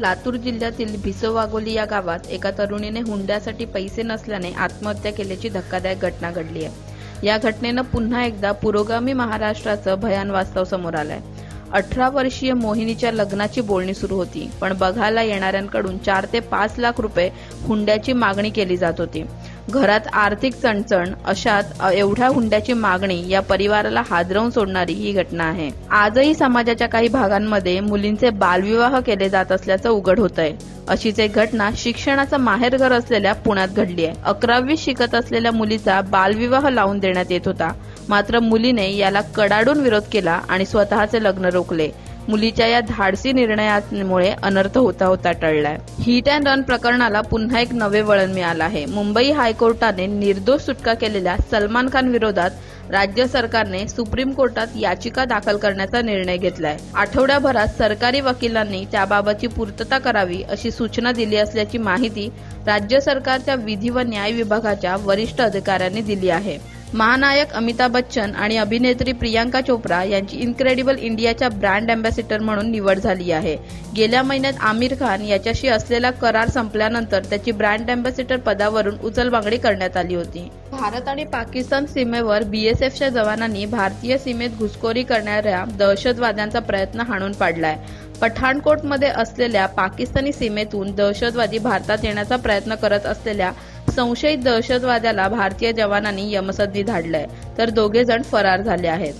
लातूर जिल्ह्यातील भिसोवागोली या गावात एका तरुणीने हुंड्यासाठी पैसे नसल्याने आत्महत्या केल्याची धक्कादायक घटना घडली आहे. या घटनेनं पुन्हा एकदा पुरोगामी महाराष्ट्राचं भयान वास्तव समोर आलंय. अठरा वर्षीय मोहिनीच्या लग्नाची बोलणी सुरू होती पण बघायला येणाऱ्यांकडून चार ते पाच लाख रुपये हुंड्याची मागणी केली जात होती. घरात आर्थिक चणचण अशात एवढ्या हुंड्याची मागणी या परिवाराला हादरवून सोडणारी ही घटना आहे. आजही समाजाच्या काही भागांमध्ये मुलींचे बालविवाह केले जात असल्याचं उघड होत आहे अशीच एक घटना शिक्षणाचं माहेरघर असलेल्या पुण्यात घडली आहे. अकरावी शिकत असलेल्या मुलीचा बालविवाह लावून देण्यात येत होता. मात्र मुलीने याला कडाडून विरोध केला आणि स्वतःचे लग्न रोखले. मुलीच्या या धाडसी निर्णयामुळे अनर्थ होता होता टळलाय. हिट अँड रन प्रकरणाला पुन्हा एक नवे वळण मिळालं आहे. मुंबई हायकोर्टाने निर्दोष सुटका केलेल्या सलमान खान विरोधात राज्य सरकारने सुप्रीम कोर्टात याचिका दाखल करण्याचा निर्णय घेतलाय. आठवड्याभरात सरकारी वकिलांनी त्याबाबतची पूर्तता करावी अशी सूचना दिली असल्याची माहिती राज्य सरकारच्या विधी व न्याय विभागाच्या वरिष्ठ अधिकाऱ्यांनी दिली आहे. महानायक अमिताभ बच्चन आणि अभिनेत्री प्रियांका चोप्रा यांची इनक्रेडिबल इंडियाच्या ब्रँड अँबॅसिडर म्हणून निवड झाली आहे. गेल्या महिन्यात आमिर खान याच्याशी असलेला करार संपल्यानंतर त्याची ब्रँड अँबॅसिडर पदावरून उचलबांगडी करण्यात आली होती. भारत आणि पाकिस्तान सीमेवर बीएसएफच्या जवानांनी भारतीय सीमेत घुसखोरी करणाऱ्या दहशतवाद्यांचा प्रयत्न हाणून पाडलाय. पठाणकोटमध्ये असलेल्या पाकिस्तानी सीमेतून दहशतवादी भारतात येण्याचा प्रयत्न करत असलेल्या संशयित दहशतवाद्याला भारतीय जवानांनी यमसदनी धाडलंय तर दोघे जण फरार झाले आहेत.